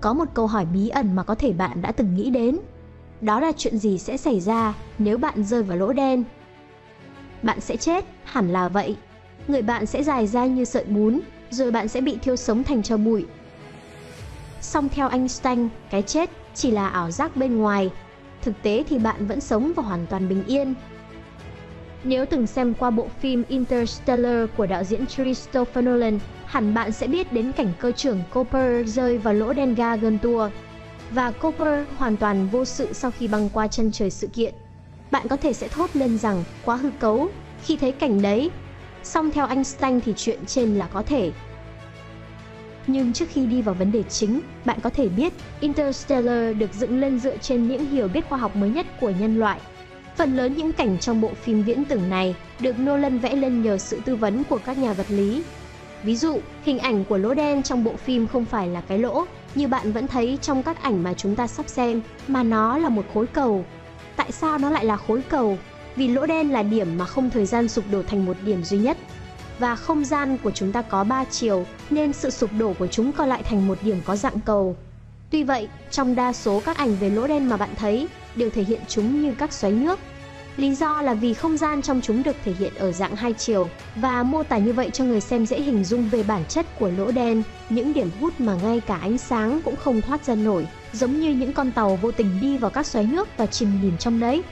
có một câu hỏi bí ẩn mà có thể bạn đã từng nghĩ đến. Đó là chuyện gì sẽ xảy ra nếu bạn rơi vào lỗ đen? Bạn sẽ chết, hẳn là vậy. Người bạn sẽ dài ra như sợi bún, rồi bạn sẽ bị thiêu sống thành tro bụi. Song theo Einstein, cái chết chỉ là ảo giác bên ngoài. Thực tế thì bạn vẫn sống và hoàn toàn bình yên. Nếu từng xem qua bộ phim Interstellar của đạo diễn Christopher Nolan, hẳn bạn sẽ biết đến cảnh cơ trưởng Cooper rơi vào lỗ đen ga gần tua Và Cooper hoàn toàn vô sự sau khi băng qua chân trời sự kiện. Bạn có thể sẽ thốt lên rằng quá hư cấu khi thấy cảnh đấy. Song theo Einstein thì chuyện trên là có thể. Nhưng trước khi đi vào vấn đề chính, bạn có thể biết Interstellar được dựng lên dựa trên những hiểu biết khoa học mới nhất của nhân loại. Phần lớn những cảnh trong bộ phim viễn tưởng này được Nolan vẽ lên nhờ sự tư vấn của các nhà vật lý. Ví dụ, hình ảnh của lỗ đen trong bộ phim không phải là cái lỗ như bạn vẫn thấy trong các ảnh mà chúng ta sắp xem, mà nó là một khối cầu. Tại sao nó lại là khối cầu? Vì lỗ đen là điểm mà không thời gian sụp đổ thành một điểm duy nhất và không gian của chúng ta có 3 chiều nên sự sụp đổ của chúng co lại thành một điểm có dạng cầu. Tuy vậy, trong đa số các ảnh về lỗ đen mà bạn thấy đều thể hiện chúng như các xoáy nước. Lý do là vì không gian trong chúng được thể hiện ở dạng hai chiều và mô tả như vậy cho người xem dễ hình dung về bản chất của lỗ đen, những điểm hút mà ngay cả ánh sáng cũng không thoát ra nổi, giống như những con tàu vô tình đi vào các xoáy nước và chìm nhìn trong đấy.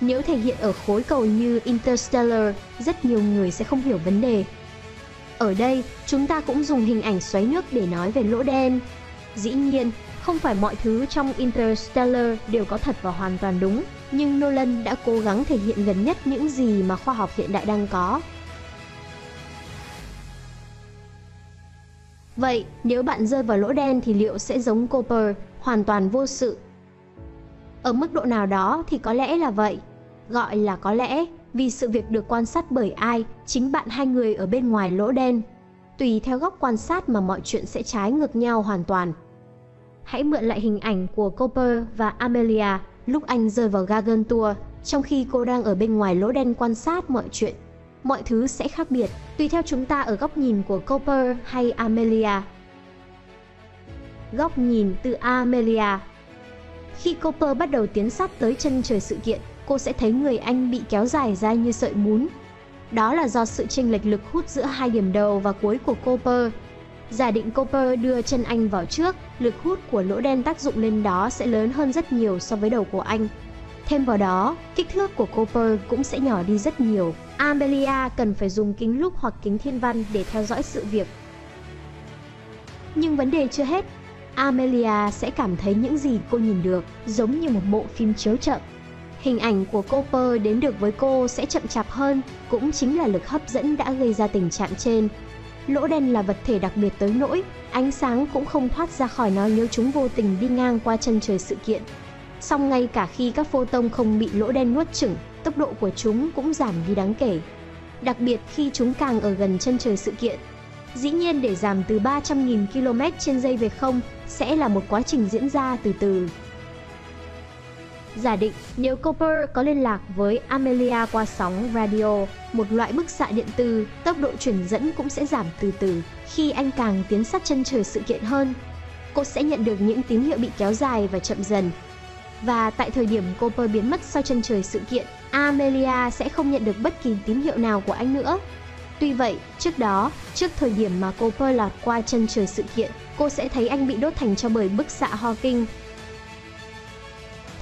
Nếu thể hiện ở khối cầu như Interstellar, rất nhiều người sẽ không hiểu vấn đề. Ở đây, chúng ta cũng dùng hình ảnh xoáy nước để nói về lỗ đen. Dĩ nhiên, không phải mọi thứ trong Interstellar đều có thật và hoàn toàn đúng, nhưng Nolan đã cố gắng thể hiện gần nhất những gì mà khoa học hiện đại đang có. Vậy, nếu bạn rơi vào lỗ đen thì liệu sẽ giống Cooper, hoàn toàn vô sự ở mức độ nào đó thì có lẽ là vậy. Gọi là có lẽ vì sự việc được quan sát bởi ai, chính bạn hai người ở bên ngoài lỗ đen. Tùy theo góc quan sát mà mọi chuyện sẽ trái ngược nhau hoàn toàn. Hãy mượn lại hình ảnh của Cooper và Amelia lúc anh rơi vào Gargantua, trong khi cô đang ở bên ngoài lỗ đen quan sát mọi chuyện. Mọi thứ sẽ khác biệt, tùy theo chúng ta ở góc nhìn của Cooper hay Amelia. Góc nhìn từ Amelia khi Cooper bắt đầu tiến sát tới chân trời sự kiện, cô sẽ thấy người anh bị kéo dài ra như sợi bún. Đó là do sự chênh lệch lực hút giữa hai điểm đầu và cuối của Cooper. Giả định Cooper đưa chân anh vào trước, lực hút của lỗ đen tác dụng lên đó sẽ lớn hơn rất nhiều so với đầu của anh. Thêm vào đó, kích thước của Cooper cũng sẽ nhỏ đi rất nhiều. Amelia cần phải dùng kính lúp hoặc kính thiên văn để theo dõi sự việc. Nhưng vấn đề chưa hết, Amelia sẽ cảm thấy những gì cô nhìn được giống như một bộ phim chiếu chậm. Hình ảnh của Cooper đến được với cô sẽ chậm chạp hơn, cũng chính là lực hấp dẫn đã gây ra tình trạng trên. Lỗ đen là vật thể đặc biệt tới nỗi, ánh sáng cũng không thoát ra khỏi nó nếu chúng vô tình đi ngang qua chân trời sự kiện. Song ngay cả khi các photon không bị lỗ đen nuốt chửng, tốc độ của chúng cũng giảm đi đáng kể. Đặc biệt khi chúng càng ở gần chân trời sự kiện. Dĩ nhiên để giảm từ 300.000 km trên giây về không sẽ là một quá trình diễn ra từ từ. Giả định nếu Cooper có liên lạc với Amelia qua sóng radio, một loại bức xạ điện từ, tốc độ truyền dẫn cũng sẽ giảm từ từ khi anh càng tiến sát chân trời sự kiện hơn. Cô sẽ nhận được những tín hiệu bị kéo dài và chậm dần. Và tại thời điểm Cooper biến mất sau chân trời sự kiện, Amelia sẽ không nhận được bất kỳ tín hiệu nào của anh nữa. Tuy vậy, trước đó, trước thời điểm mà Cooper lọt qua chân trời sự kiện, cô sẽ thấy anh bị đốt thành cho bởi bức xạ Hawking.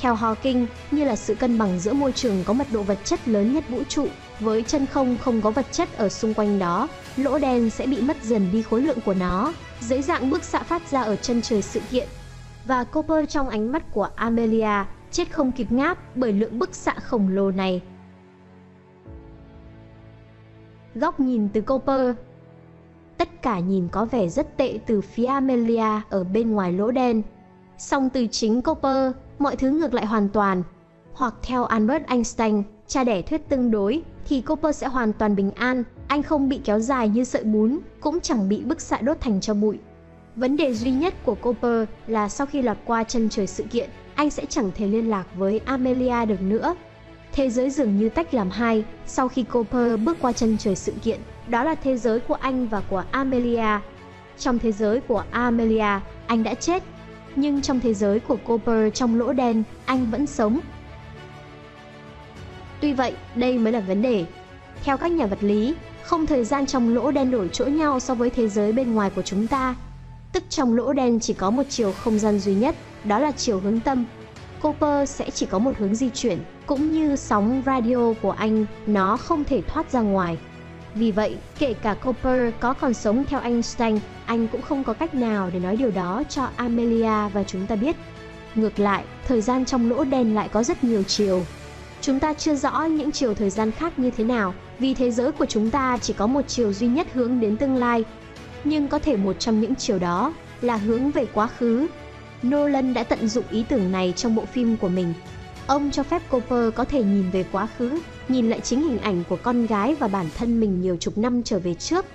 Theo Hawking, như là sự cân bằng giữa môi trường có mật độ vật chất lớn nhất vũ trụ với chân không không có vật chất ở xung quanh đó, lỗ đen sẽ bị mất dần đi khối lượng của nó, dưới dạng bức xạ phát ra ở chân trời sự kiện. Và Cooper trong ánh mắt của Amelia chết không kịp ngáp bởi lượng bức xạ khổng lồ này. Góc nhìn từ Cooper Tất cả nhìn có vẻ rất tệ từ phía Amelia ở bên ngoài lỗ đen. Song từ chính Cooper, mọi thứ ngược lại hoàn toàn. Hoặc theo Albert Einstein, cha đẻ thuyết tương đối, thì Cooper sẽ hoàn toàn bình an, anh không bị kéo dài như sợi bún, cũng chẳng bị bức xạ đốt thành cho bụi. Vấn đề duy nhất của Cooper là sau khi lọt qua chân trời sự kiện, anh sẽ chẳng thể liên lạc với Amelia được nữa. Thế giới dường như tách làm hai sau khi Cooper bước qua chân trời sự kiện đó là thế giới của anh và của Amelia. Trong thế giới của Amelia, anh đã chết nhưng trong thế giới của Cooper trong lỗ đen, anh vẫn sống. Tuy vậy, đây mới là vấn đề. Theo các nhà vật lý, không thời gian trong lỗ đen đổi chỗ nhau so với thế giới bên ngoài của chúng ta. Tức trong lỗ đen chỉ có một chiều không gian duy nhất, đó là chiều hướng tâm. Cooper sẽ chỉ có một hướng di chuyển, cũng như sóng radio của anh, nó không thể thoát ra ngoài. Vì vậy, kể cả Cooper có còn sống theo Einstein, anh cũng không có cách nào để nói điều đó cho Amelia và chúng ta biết. Ngược lại, thời gian trong lỗ đen lại có rất nhiều chiều. Chúng ta chưa rõ những chiều thời gian khác như thế nào, vì thế giới của chúng ta chỉ có một chiều duy nhất hướng đến tương lai. Nhưng có thể một trong những chiều đó là hướng về quá khứ. Nolan đã tận dụng ý tưởng này trong bộ phim của mình. Ông cho phép Cooper có thể nhìn về quá khứ nhìn lại chính hình ảnh của con gái và bản thân mình nhiều chục năm trở về trước.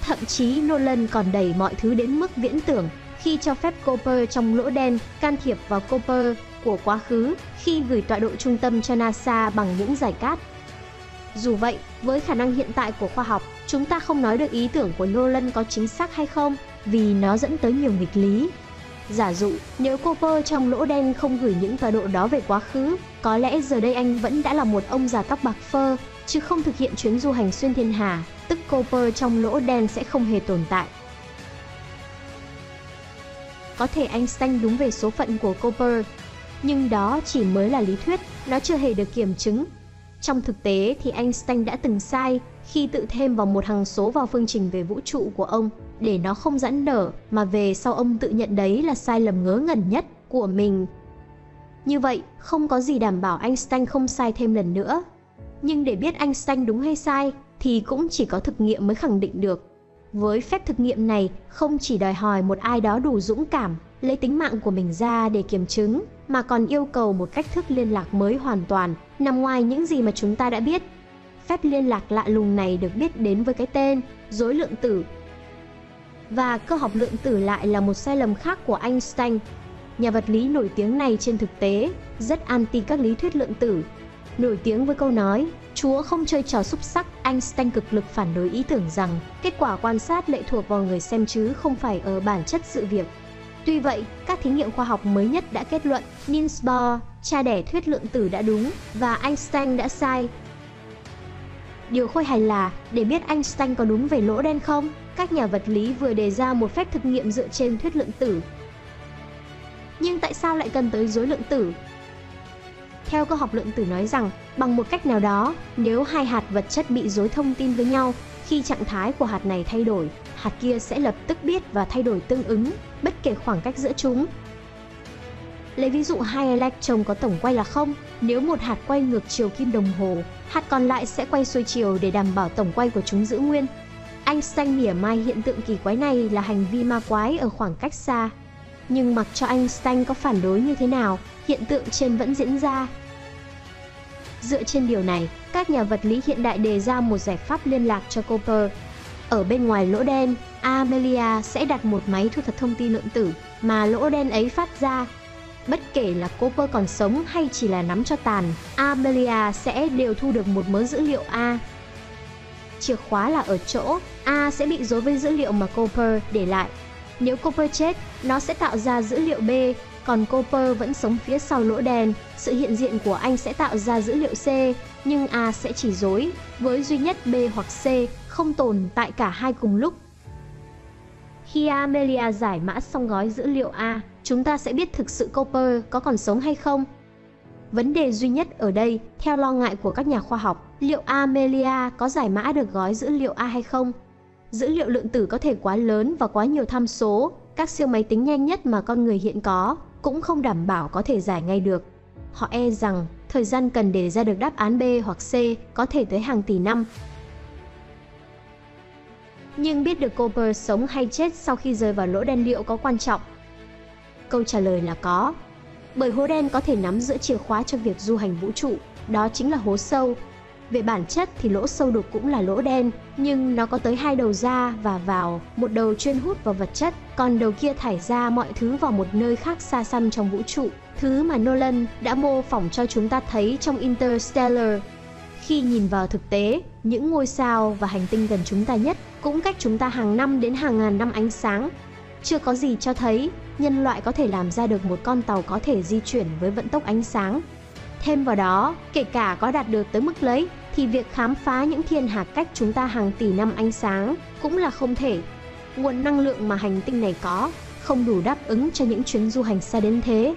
Thậm chí Nolan còn đẩy mọi thứ đến mức viễn tưởng khi cho phép Cooper trong lỗ đen can thiệp vào Cooper của quá khứ khi gửi tọa độ trung tâm cho NASA bằng những giải cát. Dù vậy, với khả năng hiện tại của khoa học, chúng ta không nói được ý tưởng của Nolan có chính xác hay không vì nó dẫn tới nhiều nghịch lý. Giả dụ, nếu Cooper trong lỗ đen không gửi những tọa độ đó về quá khứ, có lẽ giờ đây anh vẫn đã là một ông già tóc bạc phơ, chứ không thực hiện chuyến du hành xuyên thiên hà, tức Cooper trong lỗ đen sẽ không hề tồn tại. Có thể Einstein đúng về số phận của Cooper, nhưng đó chỉ mới là lý thuyết, nó chưa hề được kiểm chứng. Trong thực tế thì Einstein đã từng sai khi tự thêm vào một hằng số vào phương trình về vũ trụ của ông để nó không giãn nở mà về sau ông tự nhận đấy là sai lầm ngớ ngẩn nhất của mình. Như vậy, không có gì đảm bảo Einstein không sai thêm lần nữa. Nhưng để biết Einstein đúng hay sai thì cũng chỉ có thực nghiệm mới khẳng định được. Với phép thực nghiệm này không chỉ đòi hỏi một ai đó đủ dũng cảm lấy tính mạng của mình ra để kiểm chứng mà còn yêu cầu một cách thức liên lạc mới hoàn toàn nằm ngoài những gì mà chúng ta đã biết. Phép liên lạc lạ lùng này được biết đến với cái tên dối lượng tử và cơ học lượng tử lại là một sai lầm khác của Einstein. Nhà vật lý nổi tiếng này trên thực tế rất anti các lý thuyết lượng tử. Nổi tiếng với câu nói, Chúa không chơi trò xúc sắc, Einstein cực lực phản đối ý tưởng rằng kết quả quan sát lệ thuộc vào người xem chứ không phải ở bản chất sự việc. Tuy vậy, các thí nghiệm khoa học mới nhất đã kết luận Niels Bohr, cha đẻ thuyết lượng tử đã đúng và Einstein đã sai. Điều khôi hài là, để biết Einstein có đúng về lỗ đen không, các nhà vật lý vừa đề ra một phép thực nghiệm dựa trên thuyết lượng tử. Nhưng tại sao lại cần tới dối lượng tử? Theo cơ học lượng tử nói rằng, bằng một cách nào đó, nếu hai hạt vật chất bị dối thông tin với nhau, khi trạng thái của hạt này thay đổi, hạt kia sẽ lập tức biết và thay đổi tương ứng, bất kể khoảng cách giữa chúng. Lấy ví dụ hai electron có tổng quay là không, nếu một hạt quay ngược chiều kim đồng hồ, hạt còn lại sẽ quay xuôi chiều để đảm bảo tổng quay của chúng giữ nguyên. anh Einstein mỉa mai hiện tượng kỳ quái này là hành vi ma quái ở khoảng cách xa. Nhưng mặc cho anh Einstein có phản đối như thế nào, hiện tượng trên vẫn diễn ra. Dựa trên điều này, các nhà vật lý hiện đại đề ra một giải pháp liên lạc cho Cooper. Ở bên ngoài lỗ đen, Amelia sẽ đặt một máy thu thập thông tin lượng tử mà lỗ đen ấy phát ra. Bất kể là Cooper còn sống hay chỉ là nắm cho tàn, Amelia sẽ đều thu được một mớ dữ liệu A chìa khóa là ở chỗ A sẽ bị dối với dữ liệu mà Cooper để lại. Nếu Cooper chết, nó sẽ tạo ra dữ liệu B, còn Cooper vẫn sống phía sau lỗ đen, sự hiện diện của anh sẽ tạo ra dữ liệu C, nhưng A sẽ chỉ dối, với duy nhất B hoặc C không tồn tại cả hai cùng lúc. Khi Amelia giải mã xong gói dữ liệu A, chúng ta sẽ biết thực sự Cooper có còn sống hay không. Vấn đề duy nhất ở đây, theo lo ngại của các nhà khoa học, liệu Amelia có giải mã được gói dữ liệu A hay không? Dữ liệu lượng tử có thể quá lớn và quá nhiều tham số, các siêu máy tính nhanh nhất mà con người hiện có cũng không đảm bảo có thể giải ngay được. Họ e rằng thời gian cần để ra được đáp án B hoặc C có thể tới hàng tỷ năm. Nhưng biết được Cooper sống hay chết sau khi rơi vào lỗ đen liệu có quan trọng? Câu trả lời là có. Bởi hố đen có thể nắm giữ chìa khóa cho việc du hành vũ trụ, đó chính là hố sâu. Về bản chất thì lỗ sâu đục cũng là lỗ đen, nhưng nó có tới hai đầu ra và vào, một đầu chuyên hút vào vật chất, còn đầu kia thải ra mọi thứ vào một nơi khác xa xăm trong vũ trụ, thứ mà Nolan đã mô phỏng cho chúng ta thấy trong Interstellar. Khi nhìn vào thực tế, những ngôi sao và hành tinh gần chúng ta nhất cũng cách chúng ta hàng năm đến hàng ngàn năm ánh sáng. chưa có gì cho thấy nhân loại có thể làm ra được một con tàu có thể di chuyển với vận tốc ánh sáng. Thêm vào đó, kể cả có đạt được tới mức lấy, thì việc khám phá những thiên hà cách chúng ta hàng tỷ năm ánh sáng cũng là không thể. Nguồn năng lượng mà hành tinh này có không đủ đáp ứng cho những chuyến du hành xa đến thế.